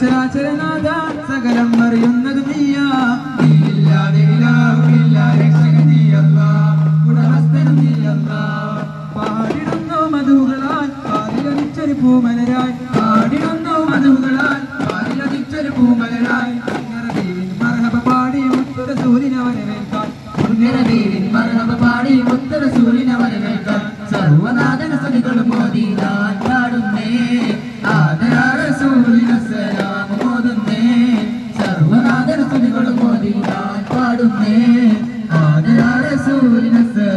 സർവചരാചരനാഥ സകലം അറിയുന്നത് നീയാ. നീയില്ലാതെ ഇലാവില്ല രക്ഷകൻ നീയല്ല ഗുണഹസ്തനും നീയല്ല. പാടിടുന്നു മധുകളാൽ പാലിലടിച്ചൊരു പൂമലരായി. പാടിടുന്നു മധുകളാൽ പാലിലടിച്ചൊരു പൂമലരായി. മർഹബ പാടി ഉത്തര സൂര്യനെ വരവേൽക്കാൻ പുണ്യരദേവിൻ മർഹബ പാടി ഉത്തര സൂര്യനെ വരവേൽക്കാൻ സർവനാഥന സതികളും മോദിനാൻ. പാടുന്നേ ആദരാറ സൂര്യനസലാം മോതുന്നേ